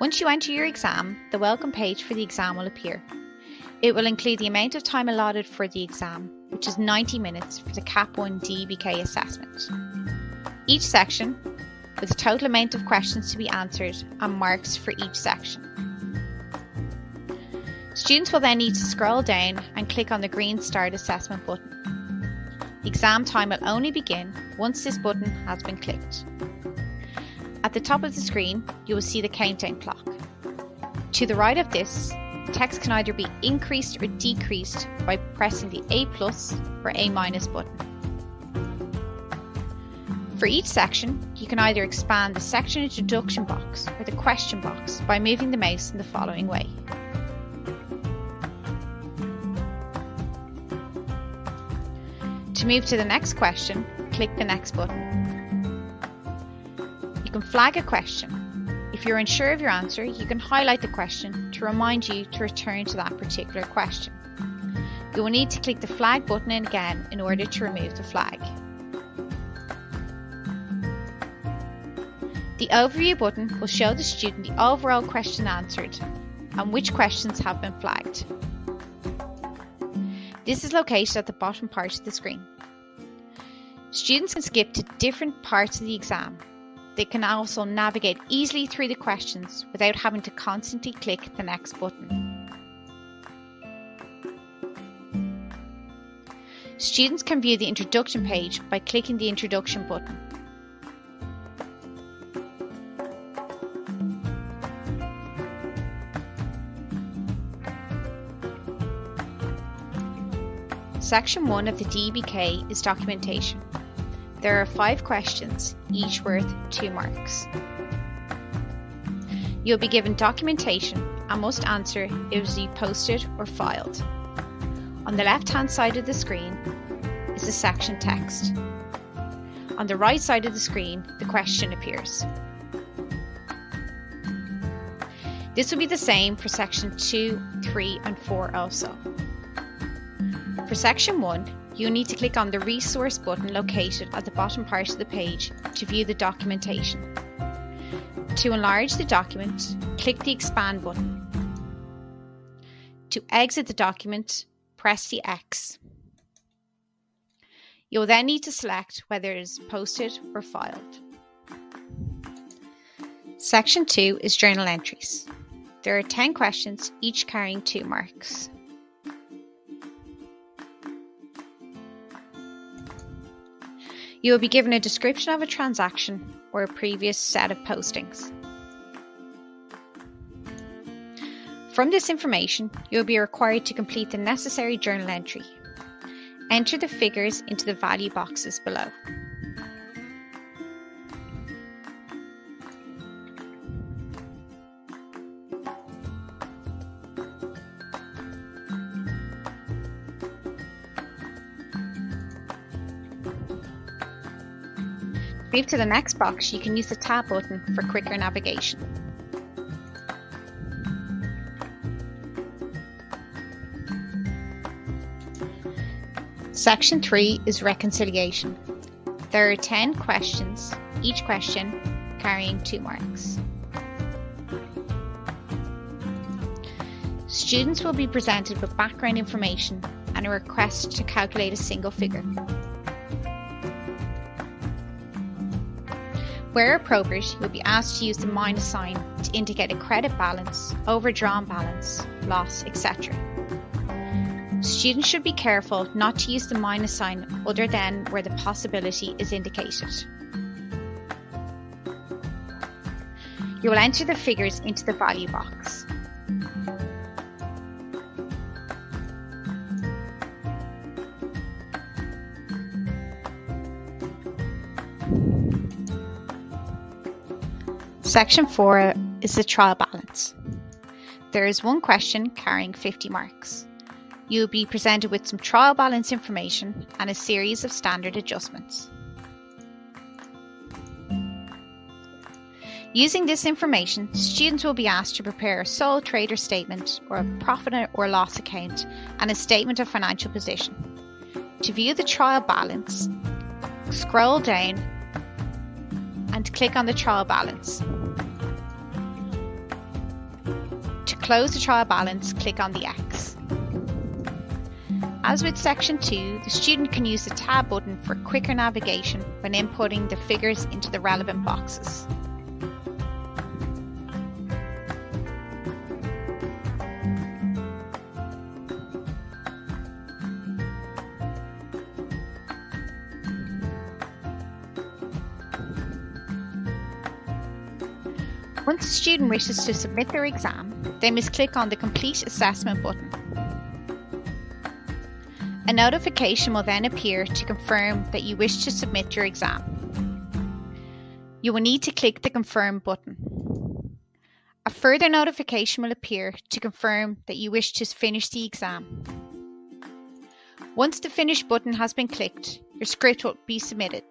Once you enter your exam, the welcome page for the exam will appear. It will include the amount of time allotted for the exam, which is 90 minutes for the CAP 1 DEBK assessment. Each section, with a total amount of questions to be answered and marks for each section. Students will then need to scroll down and click on the green Start Assessment button. The exam time will only begin once this button has been clicked. At the top of the screen, you will see the countdown clock. To the right of this, text can either be increased or decreased by pressing the A plus or A minus button. For each section, you can either expand the section introduction box or the question box by moving the mouse in the following way. To move to the next question, click the next button. You can flag a question. If you're unsure of your answer, you can highlight the question to remind you to return to that particular question. You will need to click the flag button again in order to remove the flag. The overview button will show the student the overall question answered and which questions have been flagged. This is located at the bottom part of the screen. Students can skip to different parts of the exam. They can also navigate easily through the questions without having to constantly click the next button. Students can view the introduction page by clicking the introduction button. Section 1 of the DEBK is documentation. There are five questions, each worth two marks. You'll be given documentation and must answer if it is posted or filed. On the left hand side of the screen is the section text. On the right side of the screen, the question appears. This will be the same for section 2, 3 and 4 also. For section 1, you need to click on the resource button located at the bottom part of the page to view the documentation. To enlarge the document, click the expand button. To exit the document, press the X. You'll then need to select whether it is posted or filed. Section 2 is journal entries. There are 10 questions, each carrying 2 marks. You will be given a description of a transaction or a previous set of postings. From this information, you will be required to complete the necessary journal entry. Enter the figures into the value boxes below. Move to the next box, you can use the tab button for quicker navigation. Section 3 is reconciliation. There are 10 questions, each question carrying 2 marks. Students will be presented with background information and a request to calculate a single figure. Where appropriate, you will be asked to use the minus sign to indicate a credit balance, overdrawn balance, loss, etc. Students should be careful not to use the minus sign other than where the possibility is indicated. You will enter the figures into the value box. Section 4 is the trial balance. There is one question carrying 50 marks. You will be presented with some trial balance information and a series of standard adjustments. Using this information, students will be asked to prepare a sole trader statement or a profit or loss account and a statement of financial position. To view the trial balance, scroll down and click on the trial balance. Close the trial balance, click on the X. As with section 2, the student can use the tab button for quicker navigation when inputting the figures into the relevant boxes. Once a student wishes to submit their exam, they must click on the Complete Assessment button. A notification will then appear to confirm that you wish to submit your exam. You will need to click the Confirm button. A further notification will appear to confirm that you wish to finish the exam. Once the Finish button has been clicked, your script will be submitted.